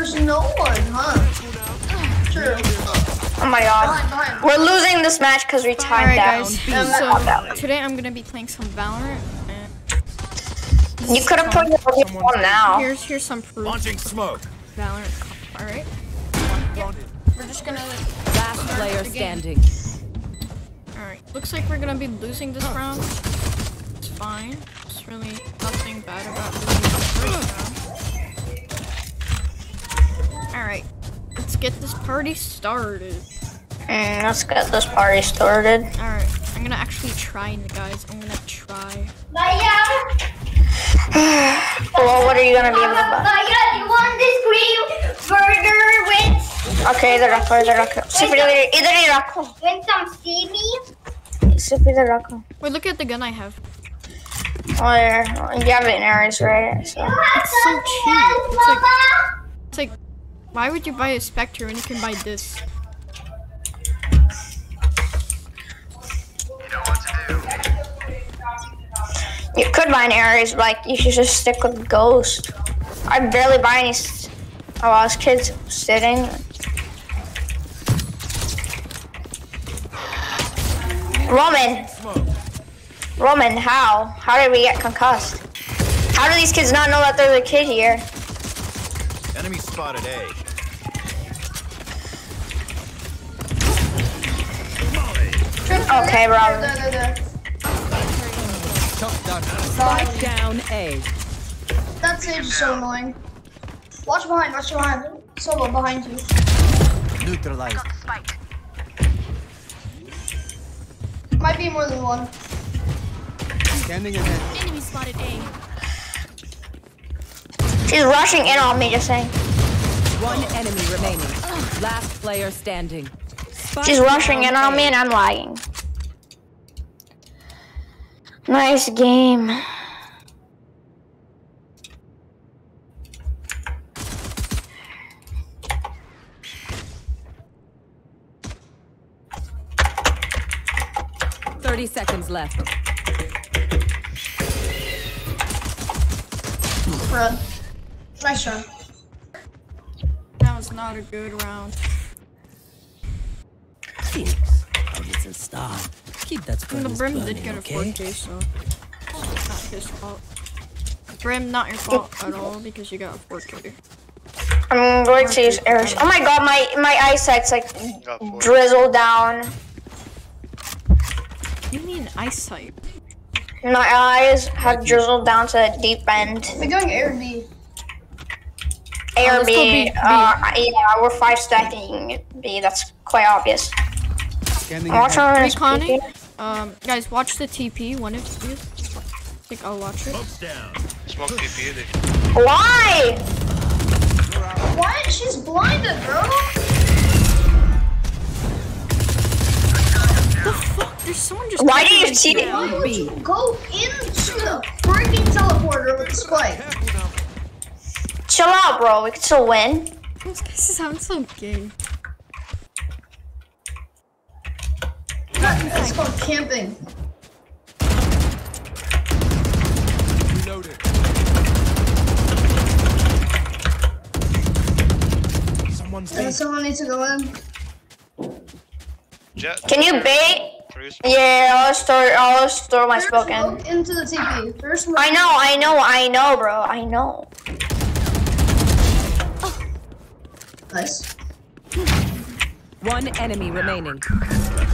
there's no one, huh? Sure. Oh my god. Behind, behind. We're losing this match because we timed Alright out. guys, so today I'm gonna be playing some Valorant. And You could have put your on now. here's here's some proof. Launching smoke. Valorant. Alright. We're just gonna Last player the game. standing. Alright. Looks like we're gonna be losing this round. It's fine. There's really nothing bad about losing the first round. Alright, let's get this party started. Mm, let's get this party started. Alright, I'm gonna actually try, guys. I'm gonna try. well, what are you gonna be able? Maya, you want this green burger with... Okay, the rocko, the rocko. Super the rocko. Win some seaweed? Super the rocko. Wait, look at the gun I have. Oh, yeah. You have it in Ares, right? So. It's so cheap. It's like why would you buy a Spectre when you can buy this? You could buy an Ares, but like you should just stick with Ghost. I barely buy any. s- Oh, I was kids sitting. Roman, Roman, how? How did we get concussed? How do these kids not know that there's a kid here? Enemy spotted A. Okay, Roman. There, there, there. Spike down A. That sage is so annoying. Watch behind, watch behind. Solo behind you. Neutralized. Might be more than one. Standing ahead. Enemy spotted A. She's rushing in on me, just saying. One enemy remaining. Last player standing. She's rushing in down on me and I'm lagging. Nice game. Thirty seconds left. Run. Nice run. That was not a good round. Phoenix, oh, targets and star. Keep that And the Brim did get a 4K, so it's not his fault. Brim, not your fault at all because you got a 4K. I'm going to use Ares. Oh my god, my my eyesight's like drizzled down. You mean eyesight? My eyes have drizzled down to the deep end. We're going Air B. A or let's B. B, B. Uh, yeah, we're five stacking B. That's quite obvious. Standing Watch ahead. on this Reconning? TP. Um, guys, watch the TP. One of you. I think I'll watch it. Smoke TP. They Why? What? She's blinded, bro. The fuck? There's someone just. Why do you clicking see into it? Why would you go into the freaking teleporter with the spike? Chill out, bro. We can still win. Those guys sound so gay. That's called camping. Reloaded. Someone's And someone needs to go in. Jet. Can you bait? Yeah, I'll store. I'll store my First smoke in. into the TP. First smoke. I know, I know, I know, bro. I know. Nice. One enemy remaining.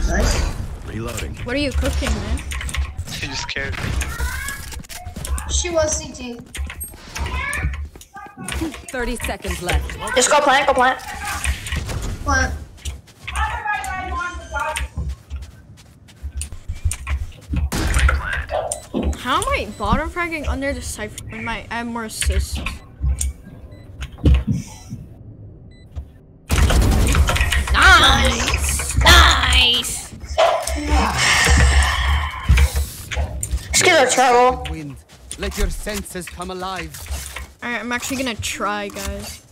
Nice. Reloading. What are you cooking, man? You just scared me. She was CT. Thirty seconds left. Just go plant, go plant. Plant. How am I bottom fragging under the Cypher when my I have more assists? These kids are terrible. Wind. Let your senses come alive. Alright, I'm actually gonna try, guys.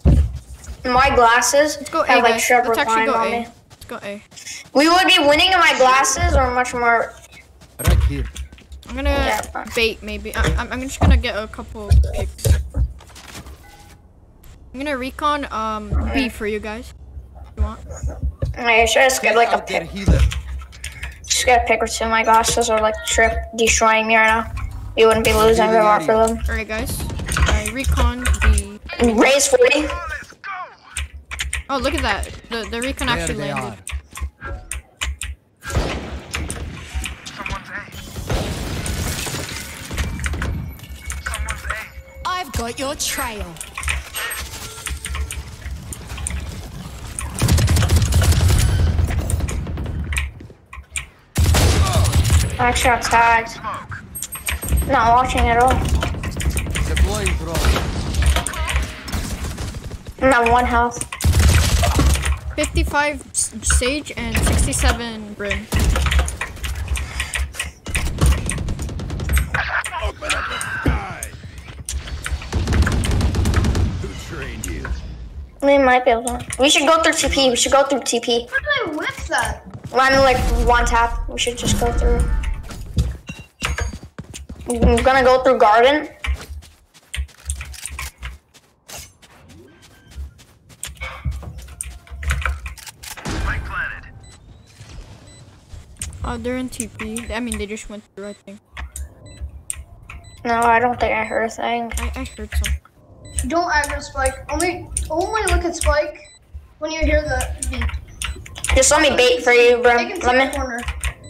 My glasses Let's go A, have like guys. sharp Let's actually go on A. me. Let's go A. We would be winning in my glasses or much more. Right here. I'm gonna Yeah. bait, maybe. I, I'm, I'm just gonna get a couple picks. I'm gonna recon um B for you guys. You want? I should just get like a pick, healer. Just get a pick or two. My gosh, those are like trip destroying me right now. You wouldn't be losing if it weren't for them. Alright guys. I recon B. Raze 40. Oh look at that. The the recon There actually they landed. are. I've got your trail. Actually got tagged. Not watching at all. Deploying drone. I'm at one health. 55 Sage and 67 Brim. Who trained you? We might be able to. We should go through TP. We should go through TP. How did I whip that? Run like one tap. We should just go through. I'm gonna go through garden. Oh, they're in TP. I mean, they just went through, I think. No, I don't think I heard a thing. I, I heard some. Don't aggro Spike. Only only look at Spike when you hear the beep. Just let me bait for you, bro. Take him to Let me. corner.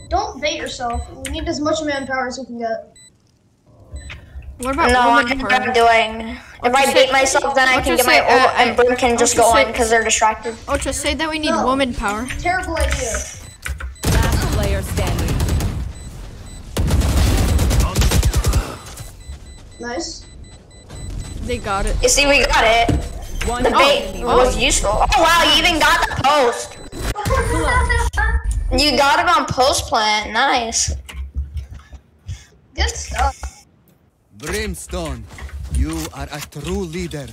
Don't bait yourself. We need as much manpower as we can get. What about No, I'm, I'm power? doing. If I beat myself, then I I'll can get my say, uh, ult, and I- Brim can just just go say- in because they're distracted. Ultra, say that we need No. woman power. Terrible idea. Last player standing. Nice. They got it. You see, we got it. One The bait enemy was useful. Oh wow, you even got the post. You got it on post plant. Nice. Good stuff. Brimstone, you are a true leader.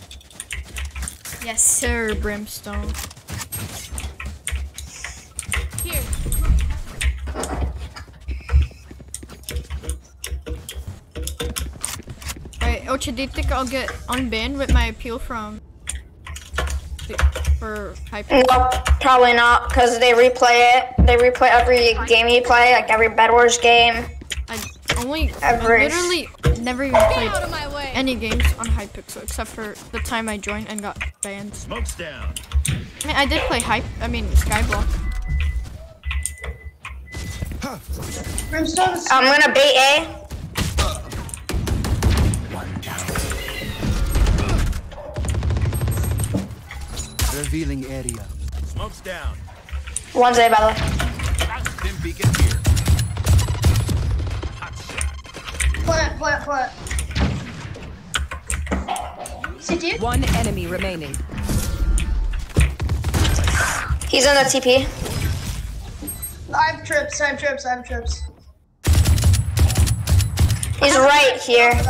Yes, sir, Brimstone. Here. Alright, Ocha, do you think I'll get unbanned with my appeal from for hyper? Nope, probably not, because they replay it. They replay every game you play, like every Bed Wars game. I only I literally never even played any games on Hypixel except for the time I joined and got banned. Smoke's down. I mean, I did play Hype. I mean, Skyblock. Brimstone is I'm gonna bait A. Revealing area. Smoke's down. One's A, by the way. Plant, plant, plant. CT? One enemy remaining. He's on the TP. I have trips, I have trips, I have trips. He's right here.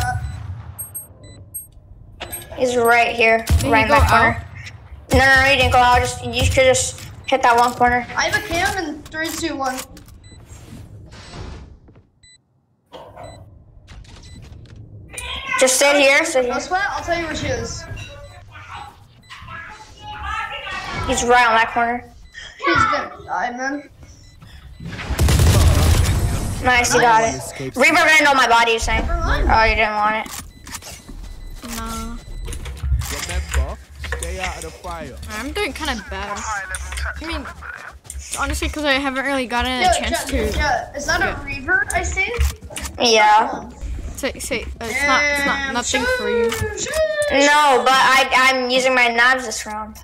He's right here, he right in go that corner. No, no, no, you didn't go out. Just you should just hit that one corner. I have a cam in three, two, one. Just sit here. Sit No sweat, I'll tell you where she is. He's right on that corner. He's gonna die, man. Nice, you got it. Escapes. Reaper gonna know my body. You saying? Oh, you didn't want it. Nah, Remember, stay out of the fire. I'm doing kind of bad. I mean, honestly, because I haven't really gotten a Yeah, chance yeah, to yeah. Is that a reaver I see? Yeah. Say say. Uh, it's not. It's not nothing for you. No, but I I'm using my knives this round.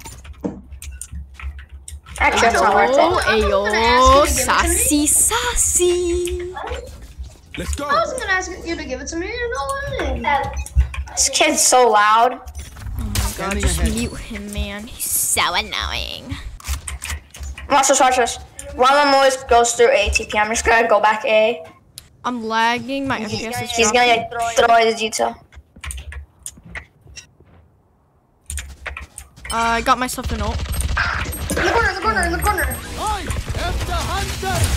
Actually, it's not worth Oh, it. ayo, gonna ask you to give it to sassy, sassy. Let's go. I wasn't gonna ask you to give it to me. You're not lying. This kid's so loud. Oh my God, just ahead. mute him, man. He's so annoying. Watch this, watch this. One of them always goes through ATP. I'm just gonna go back A. I'm lagging. My FPS is He's dropping. gonna like, throw his Jutsu. Uh, I got myself an ult. In the corner, in the corner, in the corner. I am the hunter.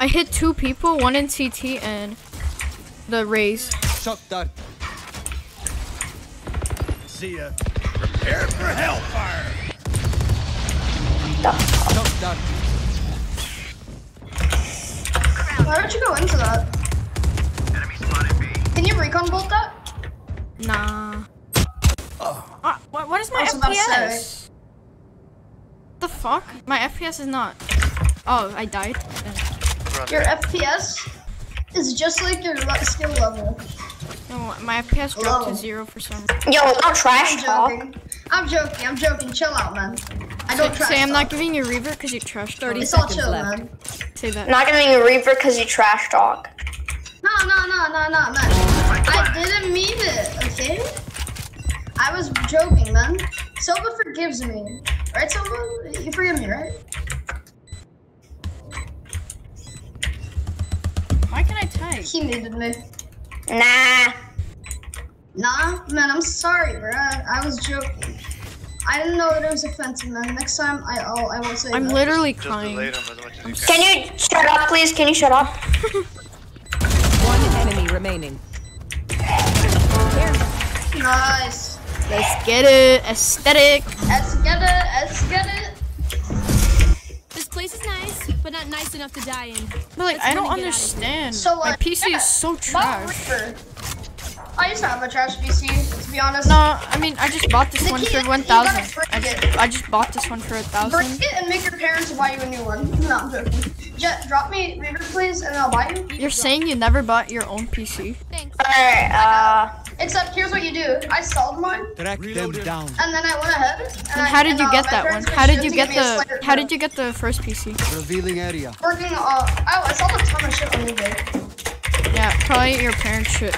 I hit two people, one in CT and the Raze. Shock dart. See ya. Prepare for hellfire. Shock dart. Why don't you go into that? Can you recon bolt that? Nah. Ah, what, what is my I about to FPS? The fuck? My FPS is not. Oh, I died. Your FPS is just like your skill level. No, my FPS dropped to zero for some reason. Yo, don't trash I'm talk. joking. I'm joking. I'm joking. Chill out, man. I don't Say, trash say I'm not giving you Reaver because you trash talk. Thirty It's all seconds chill, left. man. Say that. Not giving you reaver because you trash talk. No, no, no, no, no, man. Oh I didn't mean it. Okay. I was joking, man. Sova forgives me, right, Sova? You forgive me, right? Why can I type? He needed me. Nah. Nah, man, I'm sorry, bro. I, I was joking. I didn't know that it was offensive, man. Next time, I I'll, I won't say I'm that. Literally delay crying. them as much as you can. Can you shut up, please? Can you shut up? One enemy remaining. Nice. Let's get it. Aesthetic. Let's get it. Let's get it. This place is nice, but not nice enough to die in. But like, Let's I don't really get out of here. understand. So, My uh, PC yeah, is so Bob trash. Reaper. I used to have a trash PC, to be honest. No, I mean, I just bought this one Nikki, for 1,000. I, it. I just bought this one for a Break 1,000. it and make your parents buy you a new one. No, I'm joking. Jet, drop me Reaver, please, and I'll buy you. You're saying you never bought your own PC? Thanks. Alright, uh. Except, here's what you do. I sold mine, Track them down. and then I went ahead. And, And I, how did and, you uh, get that one? How did you get to give me a the How code. did you get the first PC? Revealing area. Working, uh, oh, I sold a ton of shit on eBay. Yeah, probably your parents should.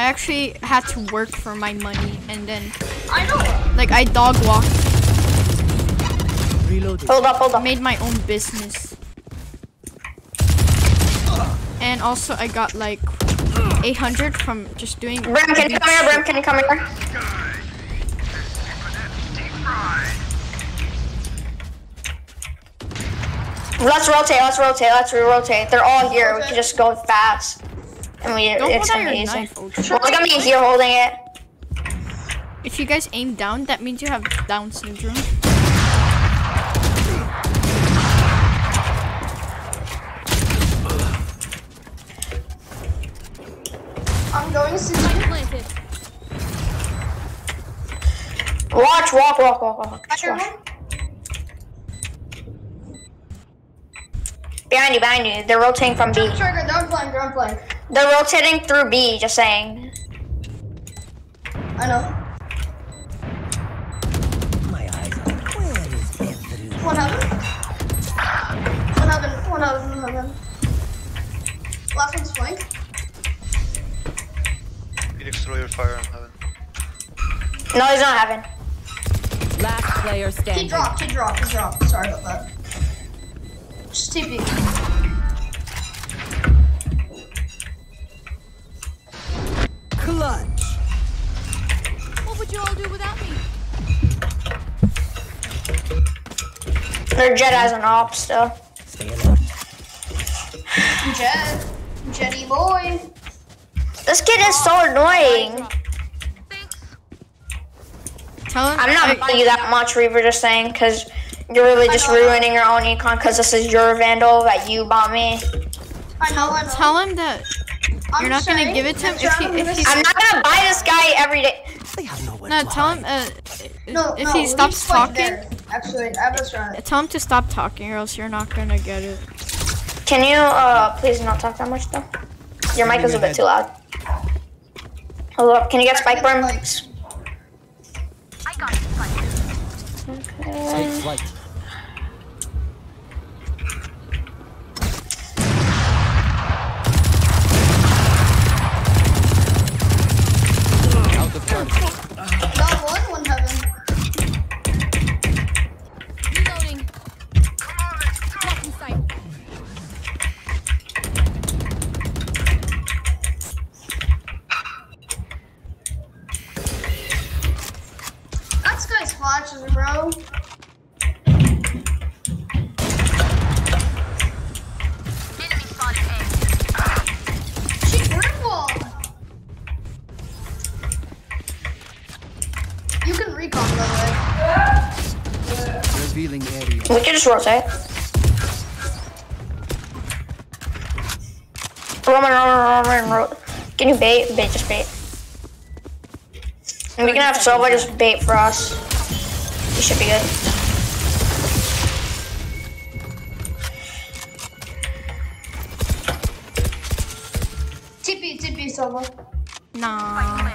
I actually had to work for my money and then I know. like I dog walked, Reloading. Hold up, hold up. made my own business. And also I got like 800 from just doing Brim, can you come here? Brim, can you come here? Let's rotate, let's rotate, let's re-rotate. They're all here. We can just go fast. And we, Don't it's hold out your knife, Well, look at me here holding it. If you guys aim down, that means you have Down syndrome. I'm going to Planted. Watch, walk, walk, walk, walk. Sure. watch. Behind you, behind you. They're rotating from B. Trigger, don't flank, don't flank. They're rotating through B, just saying. I know. My eyes are where is everyone? One heaven. One heaven, one heaven, one heaven. Last one's flank. Phoenix, throw your fire on heaven. No, he's not heaven. Last player He dropped, he dropped, he dropped. Sorry about that. Just TP. Clutch. What would you all do without me? Their jet has an op still. Stay alert. Jet. Jetty boy. This kid is so annoying. Tell him I'm not I- buying you that much, Reaver, just saying, because you're really just ruining your own econ because this is your vandal that you bought me. I know, I know. Tell him that I'm you're not gonna give it to him if he- if I'm I'm not gonna buy this guy every day. They have nowhere no. Tell him hide. uh, No, if no, he stops talking. there. Actually, I was trying. Tell him to stop talking, or else you're not gonna get it. Can you, uh, please not talk that much though? Your mic is a bit too loud. Hold up, can you get spike burn? Like, Take flight. Just rotate. Roman, Roman, Roman, Roman. Can you bait? Bait, just bait. And we can have oh, Sova just bait for us. We should be good. TP, TP, Sova. Nah.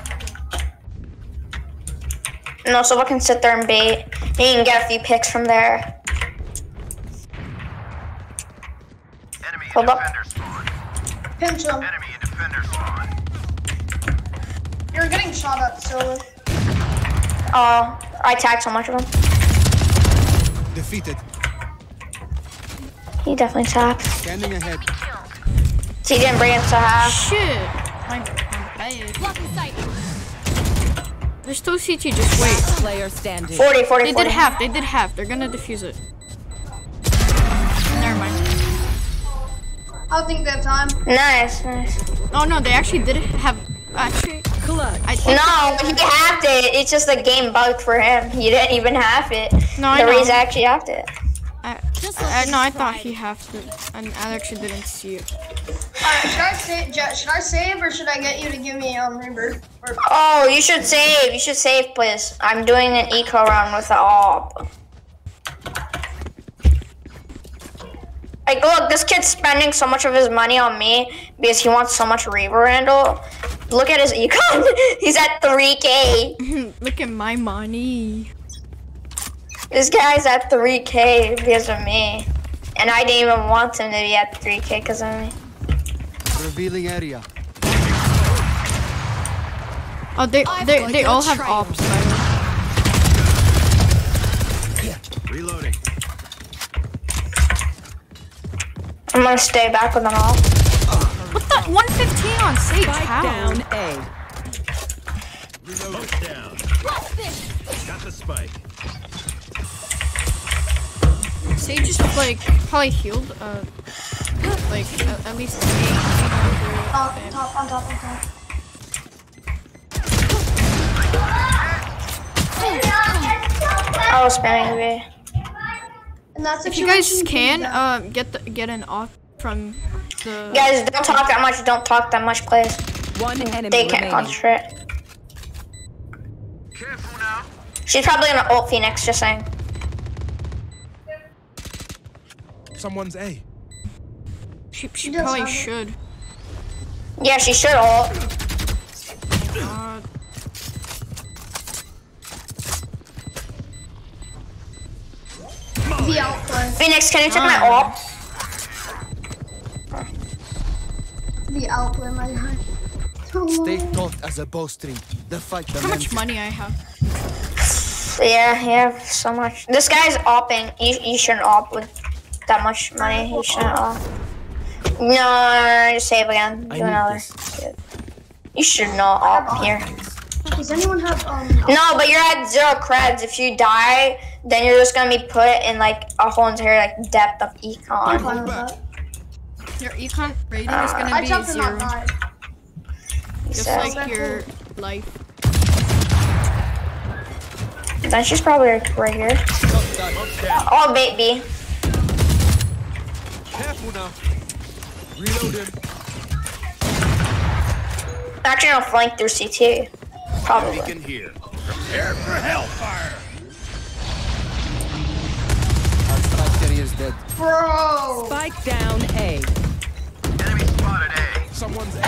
No, Sova can sit there and bait. You can get a few picks from there. Hold up. Pinch him. You're getting shot at, Sova. Oh, I tagged so much of him. Defeated. He definitely tapped. Standing ahead. So he didn't bring it to half. Shit. My, my bad. Blocking sight. There's still CT, just wait. Player standing. 40, 40, They 40. did half, they did half. They're gonna defuse it. I don't think they have time. Nice, nice. Oh no, they actually did have, actually, Clutch. I think, No, he halved it. It's just a game bug for him. He didn't even have it. No, I the know. Raze actually halved it. I, I, no, I thought he halved it, and I actually didn't see it. Alright, should I save? Should I save or should I get you to give me um rebirth? Or Oh, you should save. You should save, please. I'm doing an eco round with the AWP. Like, look, this kid's spending so much of his money on me because he wants so much Reaver Vandal. Look at his econ. He's at 3k. Look at my money. This guy's at 3k because of me. And I didn't even want him to be at 3k because of me. Revealing area. Oh, they I've they got they all have trail. ops. By the way. Reloading. I'm gonna stay back with them all. What the? 115 on Sage. Spike How? down A. Reloading. down. Got the spike. Sage is like probably healed. Uh, like at, at least eight. top, top, on top, on top. I was spamming B. And that's If you guys can, uh, get the, get an off from the. Guys, don't talk that much. Don't talk that much, please. One enemy They can't remaining. concentrate. Careful now. She's probably gonna ult Phoenix, just saying. Someone's A. She, she probably should. Yeah, she should ult. The outplay. Phoenix, can you check my Ah. ult? The outplay, my guy. Stay taut as a bowstring. The fight how much money I have? Yeah, yeah, so much. This guy's opping. You, you shouldn't op with that much money. You shouldn't op. No, no, no, just save again. Do another. You should not op here. Does anyone have um? No, but you're at zero creds. If you die, then you're just gonna be put in like a whole entire like depth of I'm econ. fine with that. Your econ rating is gonna uh, I be jumped in zero, just So- like your life. Then she's probably like, right here. Oh, bait B. Careful now. Reloading. Actually, no flank through CT. Probably. Beacon here. Prepare for hellfire. Dead. Bro. Spike down A. Enemy spotted A. Someone's A.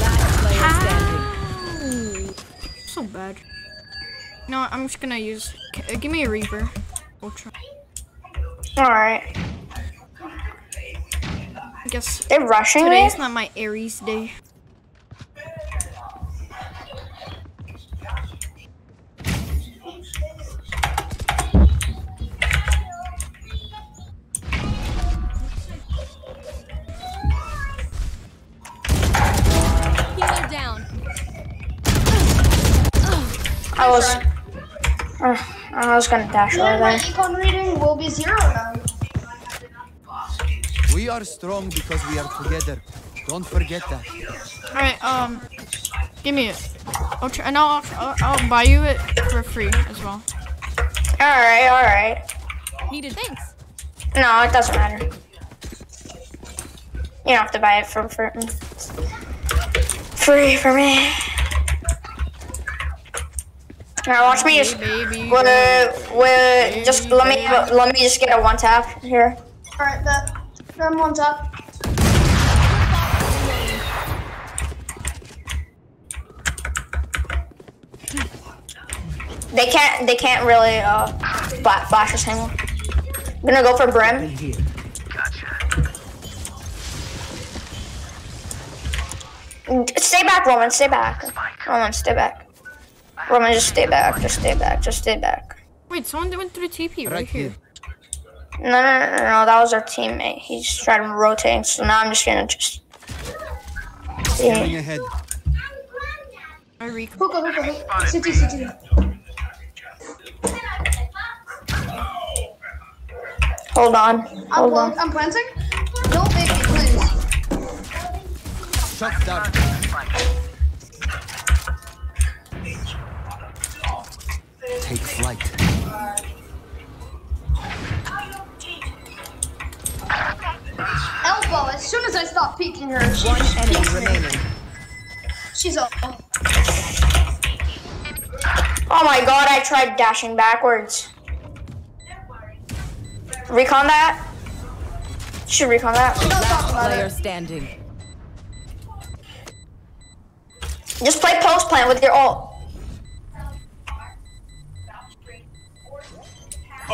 Last player standing. So bad. No, I'm just gonna use. uh, Give me a Reaper. Ultra. All right. I guess They're rushing me. today's not my Ares day. Was. Uh, I was gonna dash over Then my there. econ reading will be zero now. We are strong because we are together. Don't forget that. All right. Um, give me it. Ultra, and I'll, I'll I'll buy you it for free as well. Alright, alright. Needed thanks. No, it doesn't matter. You don't have to buy it for, for free for me. Now watch me just baby. wait, wait, just let me let me just get a one tap here. Alright, bet. I'm on top. They can't they can't really uh flash flash us anymore. I'm gonna go for Brim. Here. Stay back, Roman. Stay back. Roman, stay back. Roman, just stay back. Just stay back. Just stay back. Wait, someone went through TP right, Right here. here. No, no, no, no, no. That was our teammate. He's trying to rotate. So now I'm just gonna just. Yeah. ahead. I rec. Hookah, hookah, hookah. City, city. Hold on. I'm, Hold on. I'm planting. Don't make me, please. Shut down. Take flight. Elbow, as soon as I stop peeking her, she One just enemy remaining. She's up. Oh my god, I tried dashing backwards. Recon that? Should recon that. Don't talk about Player it. standing. Just play post plant with your ult.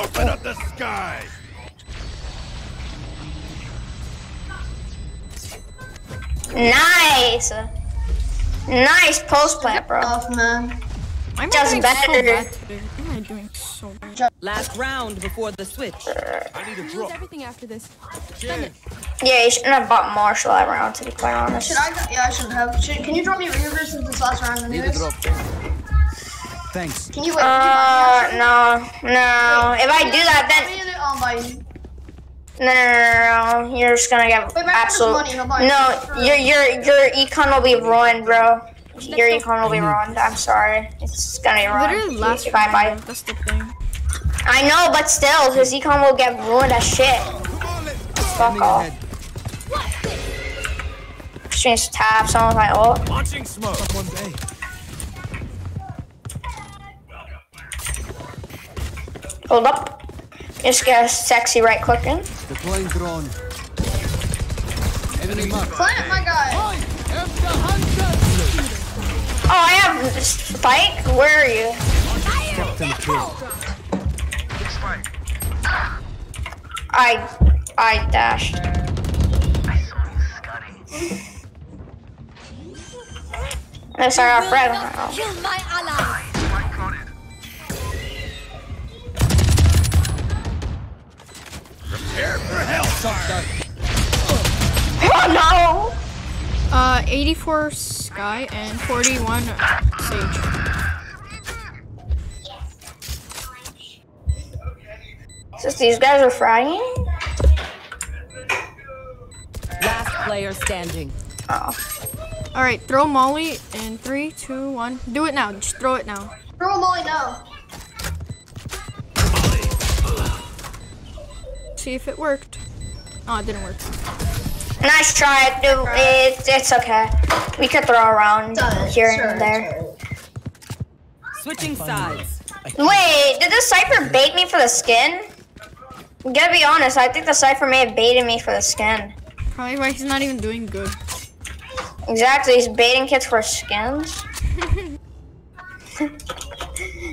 Open up the sky. Nice. Nice post plant, bro. Off, man. Why am Just doing better. so bad today? Why am I doing so bad? Last round before the switch. I need a Lose drop. everything after this. Cheers. Yeah, you shouldn't have bought Marshal that round, to be quite honest. Should I? Yeah, I shouldn't have. Should, can you drop me Reaver since this last round Need a drop. Thanks. Can you wait? Uh, can you buy me, no, no. If I do that, then Wait, I'll buy no, no, no, no, no. You're just gonna get Wait, but I absolute. money, No, it. your your your econ will be ruined, bro. Your econ will be ruined. I'm sorry. It's gonna be Literally ruined last if I buy. That's the thing. I know, but still, his econ will get ruined as shit. Fuck Scanning off. ahead. Just needs to tap some of my ult. Launching smoke. One day. Hold up. Just get a sexy right click in. Deploying drone. Enemy mark. Plant my guy. I am the hunter. Oh, I have Spike. Where are you? Captain kill. I I dashed. Yes, I got Fred. Kill my ally. Shut down. Oh Uh, 84 Skye and 41 Sage. no! Just these guys are frying? Last player standing. Oh. All right, throw Molly in three, two, one. Do it now. Just throw it now. Throw molly now. See if it worked. Oh, it didn't work. Nice try. Dude, it's, it's okay. We could throw around Done. here Sure, and there. sure. Switching sides. Wait, did the Cypher bait me for the skin? Gotta be honest, I think the Cypher may have baited me for the skin. Probably why he's not even doing good. Exactly, he's baiting kids for skins.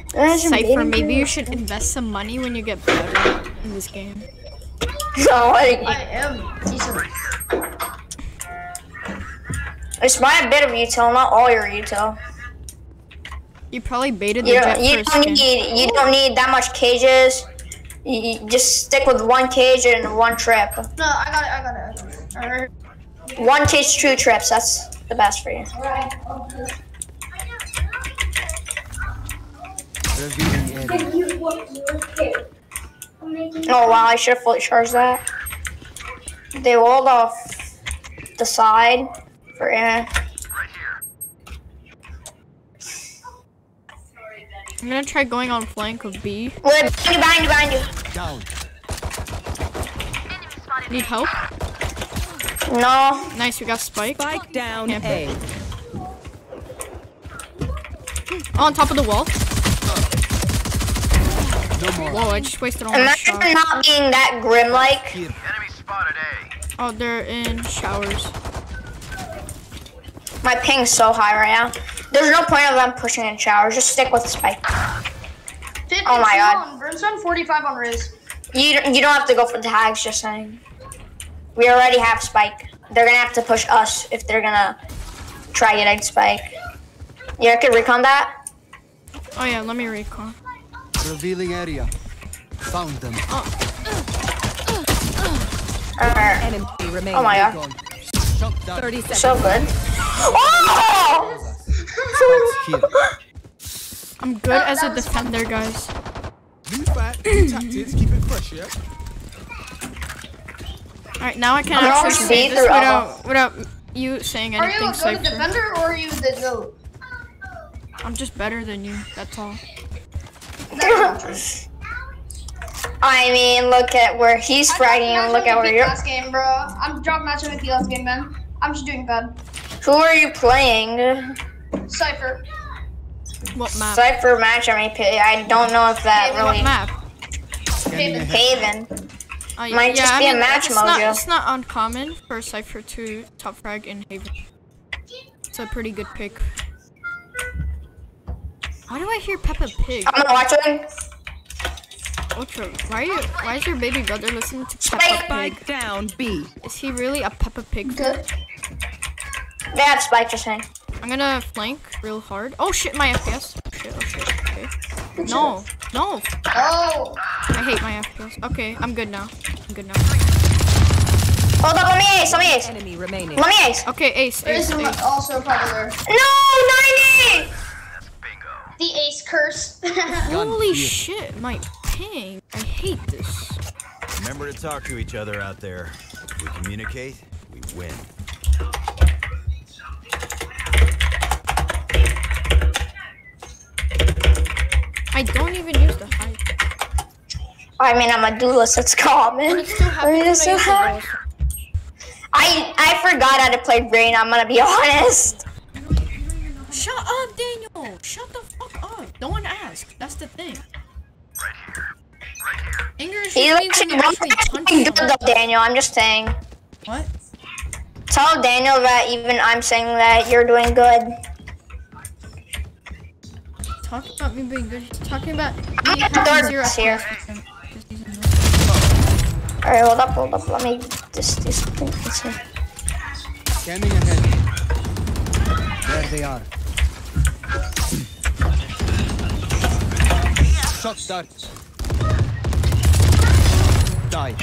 Cypher, maybe you should invest some money when you get better in this game. No, like, I am decent. just buy a bit of util, not all your util. You probably baited the You jet don't, you don't skin. need you don't need that much cages. You, you just stick with one cage and one trip. No, I got it. I got it. I got it. Alright. One cage, two trips. That's the best for you. Revealing area. Oh wow, I should have fully charged that. They rolled off the side for eh. I'm gonna try going on flank of B. Wait, behind you, behind you, behind you. Down. Need help? No. Nice, we got Spike. Spike down Yeah. A. Oh, on top of the wall. No more. Whoa, I just wasted all my time. Imagine shots. not being that grim like. Enemy spotted A. Oh, they're in showers. My ping's so high right now. There's no point of them pushing in showers. Just stick with Spike. Oh my God. on Brimstone, 45 on Riz. You you don't have to go for the tags. Just saying. We already have Spike. They're gonna have to push us if they're gonna try getting Spike. Yeah, I could recon that. Oh yeah, let me recon. Revealing area. Found them. Alright. Enemy remaining. Oh my god, Gone. Shot that. 30 seconds. so good. Oh! I'm good as a defender, guys. New fight, new tactics, keep it fresh, yeah? Alright, now I can I'm actually on say this without, without you saying anything. Are you anything, a good Cypher. defender or are you the goat? I'm just better than you, that's all. That's not true. I mean, look at where he's fragging and look at where you're. Last game, bro. I'm drop matching with you last game, man. I'm just doing bad. Who are you playing? Cypher. What map? Cypher match MVP. I don't know if that Yeah, What really. map? Scanning ahead. Haven. Uh, Might just be a match it's Not, it's not uncommon for Cypher to top frag in Haven. It's a pretty good pick. Why do I hear Peppa Pig? I'm gonna watch one. Ultra, why are you? Why is your baby brother listening to Spike. Peppa Pig? Down B. Is he really a Peppa Pig? fan? Good. They have Spike just saying. I'm gonna flank real hard. Oh shit, my FPS. Oh shit, oh shit. Okay. No, no. Oh. I hate my FPS. Okay, I'm good now. I'm good now. Hold up, let me ace, let me ace. Enemy remaining. Let me ace. Okay, ace, Riz ace, ace. also popular. No, 90! The ace curse. Holy shit, my ping. I hate this. Remember to talk to each other out there. If we communicate, we win. I don't even use the hype. I mean, I'm a duelist, it's common. But it still I mean, it's so I use the hard. rolls. I, I forgot how to play Brain, I'm gonna be honest. Shut up, Daniel! Shut the fuck up! No one asked. That's the thing. English He's means actually, when you actually punch actually good though, Daniel, I'm just saying. What? Tell Daniel that even I'm saying that you're doing good. Talking about me being good. He's talking about me I'm having third zero here. FPS because he's in the- Alright, hold up, hold up, let me just do something. Let's see. Scanning ahead. There they are. Shock dart. Die.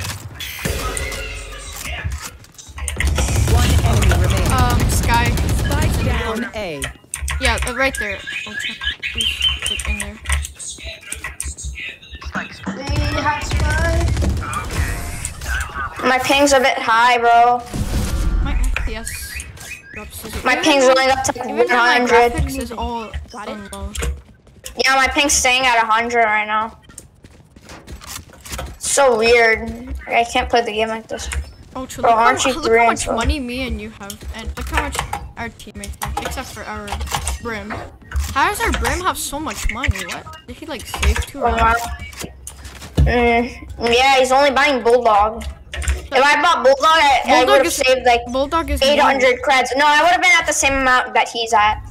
One enemy remaining. Um, Skye. Spike down A. Yeah, uh, right there. Ultra. He's in there. they have spy. My ping's a bit high, bro. My ping's though- going up to Even though my 100. is all on low. Yeah, my ping's staying at 100 right now. So weird. Like, I can't play the game like this. Ultra, Bro, look, how, aren't you look three how and much four? money me and you have, and look how much our teammates have, except for our Brim. How does our Brim have so much money? What? Did he like save two Oh, wow. rounds? Mm, yeah, he's only buying Bulldog. If I bought Bulldog, I, I would have saved like Bulldog is 800 creds. No, I would have been at the same amount that he's at.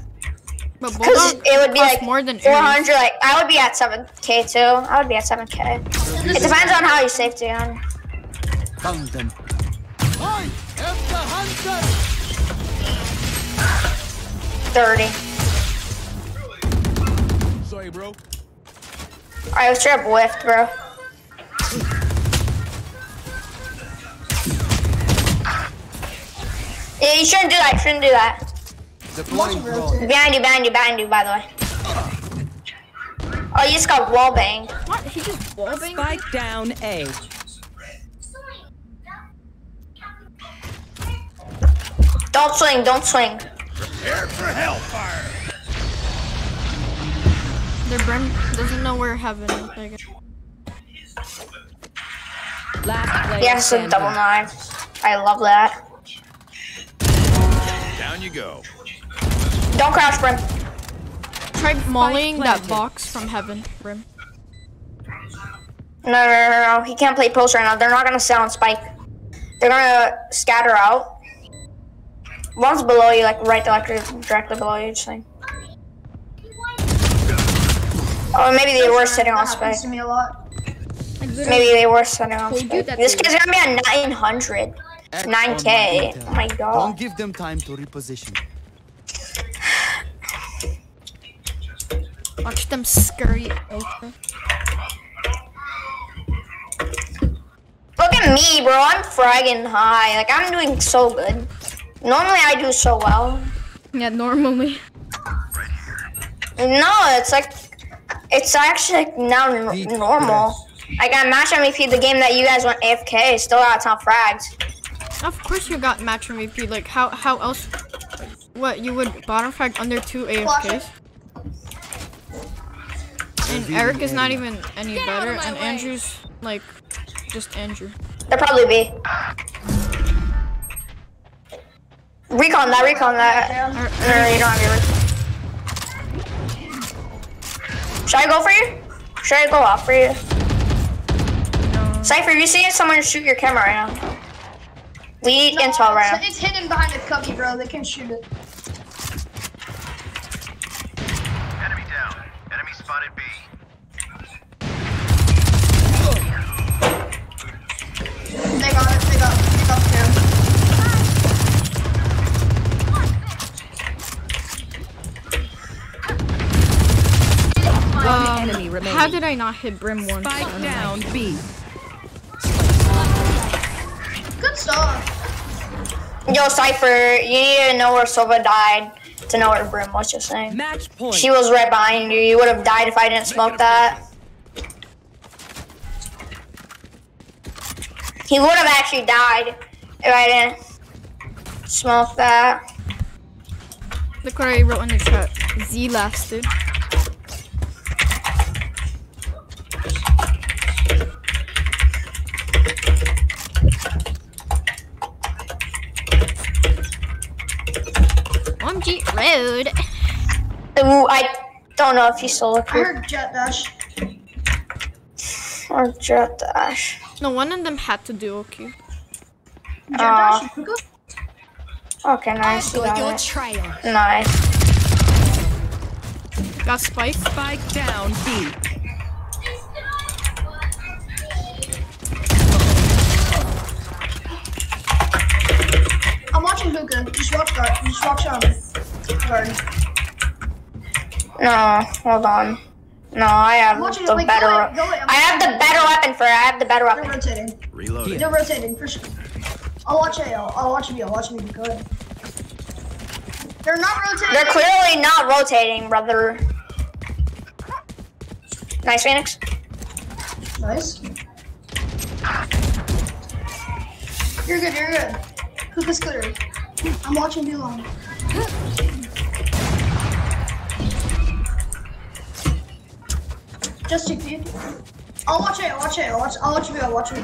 But Because Bulldog it would be like more than 400. Ares. Like I would be at 7k too. I would be at 7k. It depends on how you save to. Um, Found them. Oi! After hunter! 30. Sorry, bro. I was straight up whiffed, bro. Yeah, you shouldn't do that. You shouldn't do that. Deploying drone. Behind you, behind you, behind you, by the way. Oh, you just got wall banged. What? He just wallbanged? Spike down A. Don't swing, don't swing. Prepare for hellfire! Their brim doesn't know where heaven is. I guess. Last player Yes, a standing. double nine. I love that. Down you go. Don't crouch, Brim. Try mollying that box from heaven, brim. No, no, no, no, no. He can't play post right now. They're not gonna sit on spike. They're gonna scatter out. One's below you, like right directly, directly below you. Just saying. Oh, maybe they were sitting on that spike. happens to me a lot. Maybe they were sitting on spike. This they kid's gonna be at 900. Act 9K. Oh my god. Don't give them time to reposition. Watch them scurry over. Look at me, bro. I'm fragging high. Like, I'm doing so good. Normally, I do so well. Yeah, normally. No, it's like, it's actually like now n- Deep normal. I got match MVP the game that you guys went AFK. Still got top frags. Of course you got match MVP. Like how how else? What you would bottom frag under two AFKs? And Eric is not even any better, and way. Andrew's like just Andrew. They'll probably be. Recon that, recon that. Or- No, no, you don't have your recon. Should I go for you? Should I go off for you? Cypher, you seeing someone shoot your camera right now? We need No, intel right it's, now. it's hidden behind a cubby, bro. They can shoot it. Enemy down. Enemy spotted B. They got it. They got. They got the cam. One um, enemy remaining. How did I not hit Brim once? Spike I down B. Good stuff. Yo, Cypher, you need to know where Sova died to know where Brim was just saying. Match point. She was right behind you. You would have died if I didn't smoke that. He would have actually died if I didn't smoke that. Look what I wrote in the chat. Z lasted. OMG road. Ooh, I don't know if he's still I looking heard Jett dash. or Jett Dash. No, one of them had to do okay. Jett Aw. dash. you could go- Okay, nice. You got it. trail. Nice. Got spike. Spike down B. hookah. Just watch guard. Just watch um guard. No, hold on. No, I have Watch the wait, better. away, go away, I'm I have the better weapon for. I have the better weapon. They're weapon. rotating. Reloading. They're rotating for sure. I'll watch A. I'll, I'll watch B. I'll watch B. Go ahead. They're not rotating. They're clearly not rotating, brother. Nice, Phoenix. Nice. You're good. You're good. Hookah's clear. I'm watching B long. Just TP. I'll watch it. I'll watch it. I'll watch. I'll watch B. I'll watch B.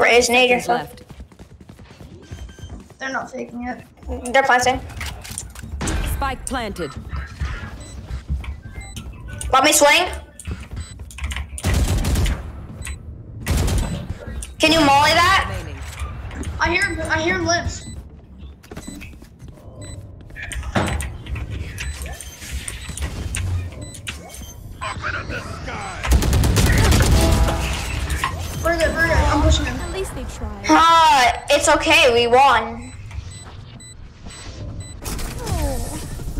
Raze nade Seconds left. They're not faking it. They're planting. Spike planted. Want me swing? Can you molly that? Remaining. I hear. I hear lips. We're good. We're good. I'm pushing him. At least they tried. Uh, it's okay. We won.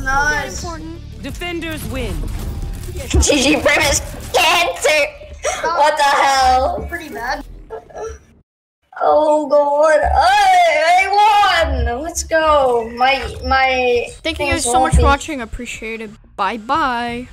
Nice. Defenders win. GG Brim is cancer. What the hell? Pretty bad. Oh god. I, I won. Let's go. My my. Thank you guys so much for watching. Appreciate it. Bye bye.